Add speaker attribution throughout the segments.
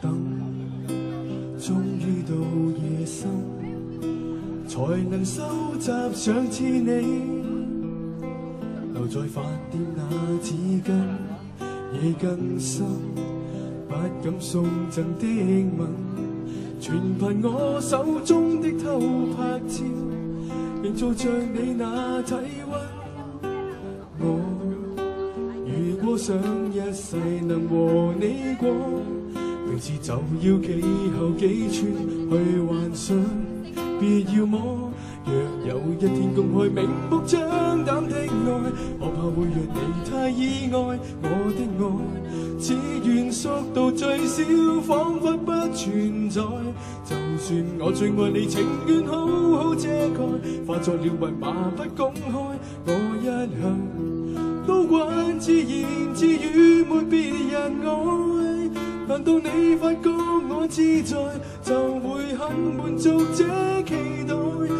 Speaker 1: 等，终于到夜深，才能收集上次你留在饭店那纸巾，夜更深，不敢送赠的吻，全凭我手中的偷拍照，营造着你那体温。我如果想一世能和你过。平时就要几后几寸去幻想，别要我。若有一天公开明目张胆的爱，我怕会让你太意外。我的爱，只愿缩到最小，仿佛不存在。就算我最爱你，情愿好好遮盖，化作了密码不公开。我一向都惯自言自语，没别人爱。难道你发觉我自在，就会很满足这期待？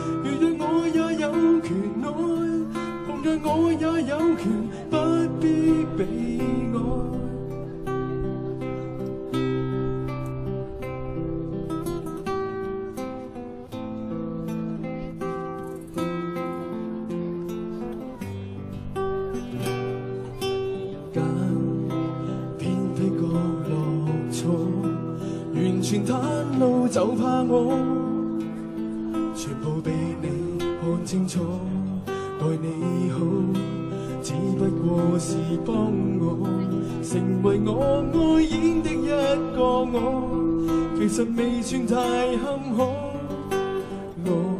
Speaker 1: 全袒露就怕我全部被你看清楚，待你好只不过是帮我成为我爱演的一个我，其实未算太坎坷。我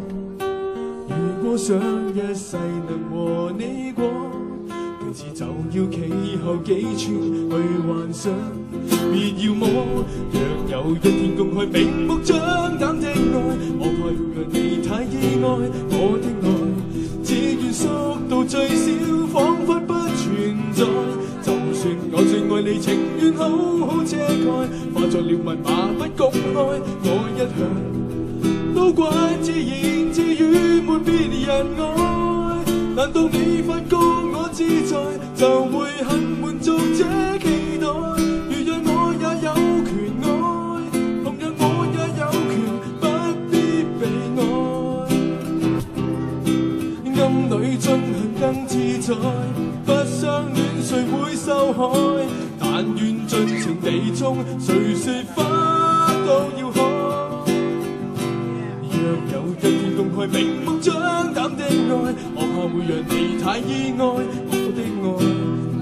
Speaker 1: 如果想一世能和你过。次就要企后几寸去幻想，别要我。若有一天公开明目张胆的爱，我怕要让你太意外。我的爱，只愿缩到最少，仿佛不存在。就算我最爱你，情愿好好遮盖，化作了密码不公开。我一向都怪自言自语，没别人爱。难道你发觉我自在，就会很满足这期待？如若我也有权爱，同样我也有权不必被爱。暗里进行更自在，不相恋谁会受害？但愿尽情地中，谁说花都要开？若有一天公开明目张胆的爱，我怕会让你太意外。我的爱，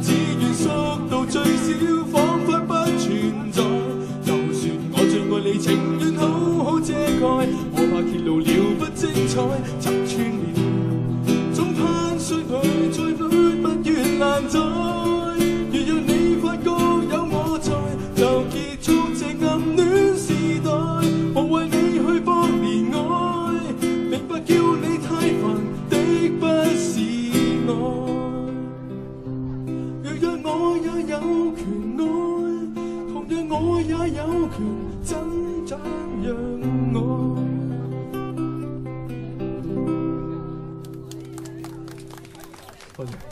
Speaker 1: 只愿缩到最小，仿佛不存在。就算我最爱你，情愿好好遮盖，我怕揭露了不精彩。有权爱，同样我也有权挣扎，让爱。